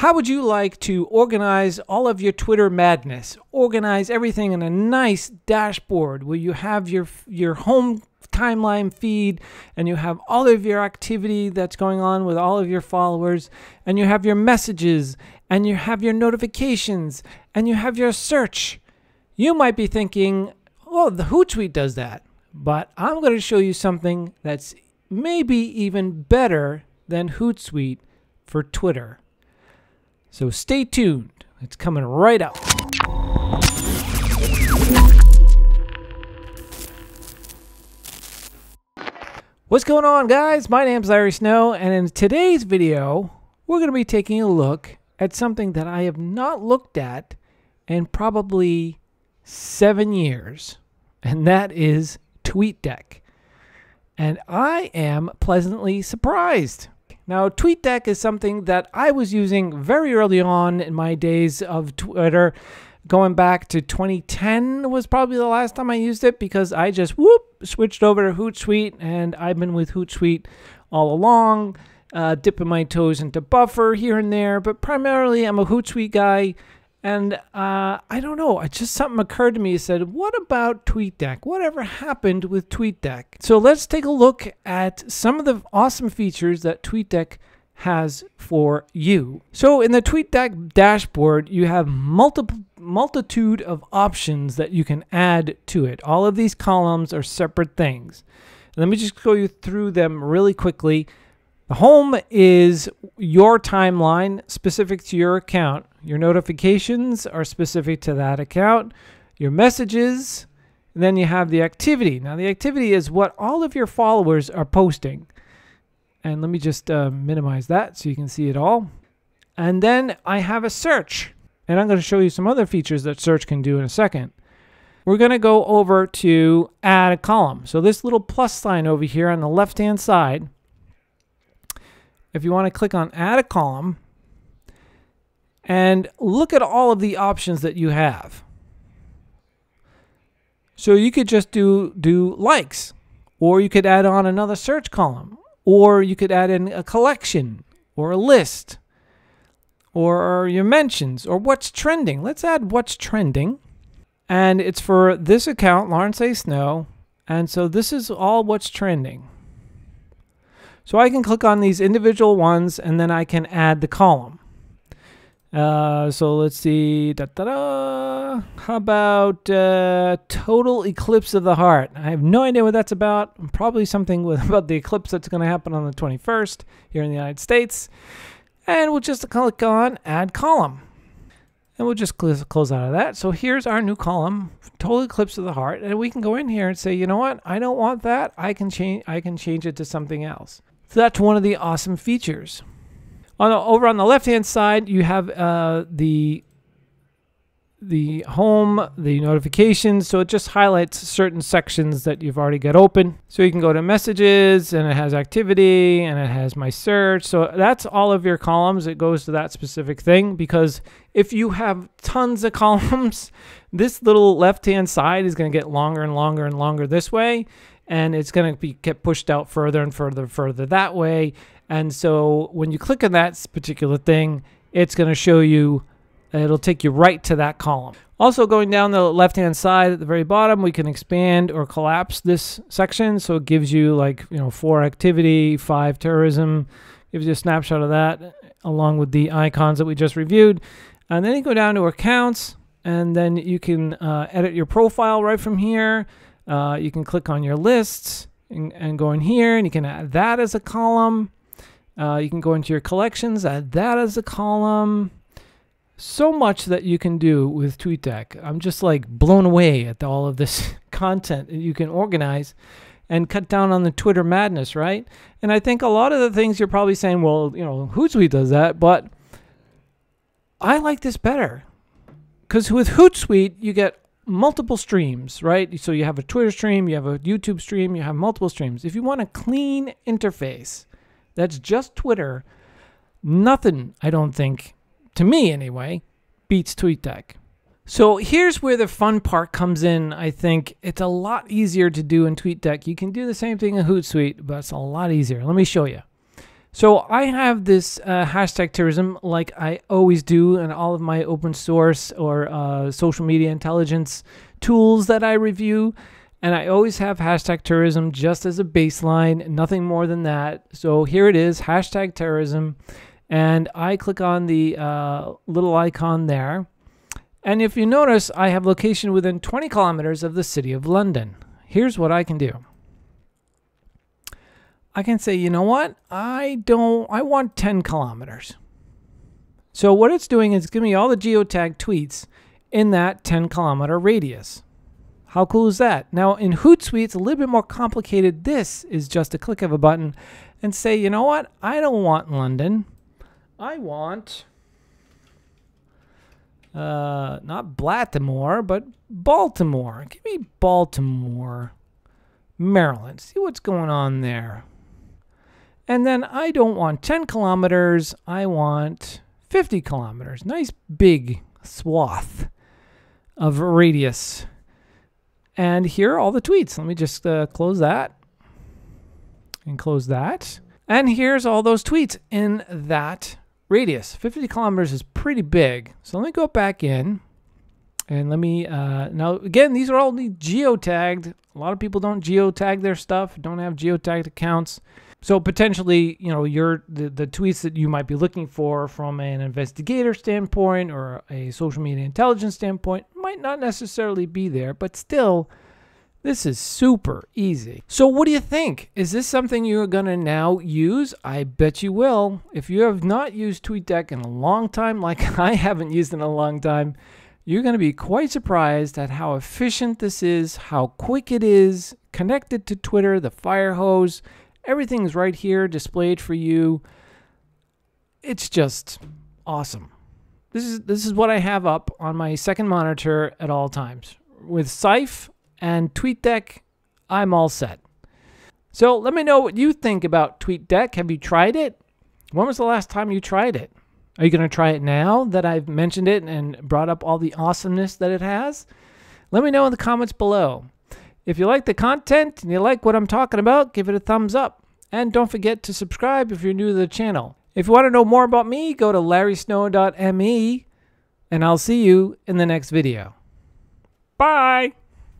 How would you like to organize all of your Twitter madness? Organize everything in a nice dashboard where you have your your home timeline feed and you have all of your activity that's going on with all of your followers and you have your messages and you have your notifications and you have your search. You might be thinking, "Oh, the Hootsuite does that." But I'm going to show you something that's maybe even better than Hootsuite for Twitter. So stay tuned. It's coming right up. What's going on, guys? My name's Larry Snow, and in today's video, we're going to be taking a look at something that I have not looked at in probably seven years, and that is TweetDeck. And I am pleasantly surprised. Now, TweetDeck is something that I was using very early on in my days of Twitter. Going back to 2010 was probably the last time I used it because I just whoop switched over to Hootsuite and I've been with Hootsuite all along, uh, dipping my toes into Buffer here and there, but primarily I'm a Hootsuite guy. And uh, I don't know, I just something occurred to me. Said, what about TweetDeck? Whatever happened with TweetDeck? So let's take a look at some of the awesome features that TweetDeck has for you. So in the TweetDeck dashboard, you have multiple multitude of options that you can add to it. All of these columns are separate things. Let me just go you through them really quickly. The home is your timeline specific to your account. Your notifications are specific to that account. Your messages, and then you have the activity. Now, the activity is what all of your followers are posting. And let me just uh, minimize that so you can see it all. And then I have a search. And I'm going to show you some other features that search can do in a second. We're going to go over to add a column. So this little plus sign over here on the left-hand side, if you want to click on add a column, and look at all of the options that you have. So you could just do do likes, or you could add on another search column, or you could add in a collection or a list, or your mentions, or what's trending. Let's add what's trending, and it's for this account, Lawrence A. Snow, and so this is all what's trending. So I can click on these individual ones, and then I can add the column. Uh, so let's see. Da, da, da. How about uh, total eclipse of the heart? I have no idea what that's about. Probably something with, about the eclipse that's going to happen on the 21st here in the United States. And we'll just click on add column. And we'll just close, close out of that. So here's our new column, total eclipse of the heart. And we can go in here and say, you know what? I don't want that. I can change, I can change it to something else. So that's one of the awesome features. On the, over on the left hand side, you have uh, the the home, the notifications. So it just highlights certain sections that you've already got open. So you can go to messages and it has activity and it has my search. So that's all of your columns. It goes to that specific thing because if you have tons of columns, this little left hand side is going to get longer and longer and longer this way. And it's going to be get pushed out further and further and further that way. And so when you click on that particular thing, it's going to show you, it'll take you right to that column. Also going down the left-hand side at the very bottom, we can expand or collapse this section. So it gives you like, you know, four activity, five terrorism, gives you a snapshot of that along with the icons that we just reviewed. And then you go down to accounts and then you can uh, edit your profile right from here. Uh, you can click on your lists and, and go in here and you can add that as a column. Uh, you can go into your collections, add that as a column. So much that you can do with TweetDeck. I'm just like blown away at all of this content that you can organize and cut down on the Twitter madness, right? And I think a lot of the things you're probably saying, well, you know, Hootsuite does that, but I like this better. Because with Hootsuite, you get multiple streams, right? So you have a Twitter stream, you have a YouTube stream, you have multiple streams. If you want a clean interface, that's just Twitter. Nothing, I don't think, to me anyway, beats TweetDeck. So here's where the fun part comes in. I think it's a lot easier to do in TweetDeck. You can do the same thing in Hootsuite, but it's a lot easier. Let me show you. So I have this uh, hashtag terrorism, like I always do, in all of my open source or uh, social media intelligence tools that I review. And I always have hashtag terrorism just as a baseline, nothing more than that. So here it is, hashtag terrorism. And I click on the uh, little icon there. And if you notice, I have location within 20 kilometers of the city of London. Here's what I can do. I can say, you know what? I don't, I want 10 kilometers. So what it's doing is giving me all the geotag tweets in that 10 kilometer radius. How cool is that? Now in Hootsuite, it's a little bit more complicated. This is just a click of a button and say, you know what? I don't want London. I want, uh, not Baltimore, but Baltimore. Give me Baltimore, Maryland. See what's going on there. And then I don't want 10 kilometers, I want 50 kilometers. Nice big swath of radius. And here are all the tweets. Let me just uh, close that and close that. And here's all those tweets in that radius. 50 kilometers is pretty big. So let me go back in and let me, uh, now again, these are all geotagged. A lot of people don't geotag their stuff, don't have geotagged accounts. So potentially, you know, your the, the tweets that you might be looking for from an investigator standpoint or a social media intelligence standpoint might not necessarily be there, but still, this is super easy. So what do you think? Is this something you're going to now use? I bet you will. If you have not used TweetDeck in a long time, like I haven't used in a long time, you're going to be quite surprised at how efficient this is, how quick it is, connected to Twitter, the fire hose, Everything's right here displayed for you. It's just awesome. This is this is what I have up on my second monitor at all times. With Cyph and TweetDeck, I'm all set. So let me know what you think about TweetDeck. Have you tried it? When was the last time you tried it? Are you going to try it now that I've mentioned it and brought up all the awesomeness that it has? Let me know in the comments below. If you like the content and you like what I'm talking about, give it a thumbs up. And don't forget to subscribe if you're new to the channel. If you want to know more about me, go to larrysnow.me and I'll see you in the next video. Bye!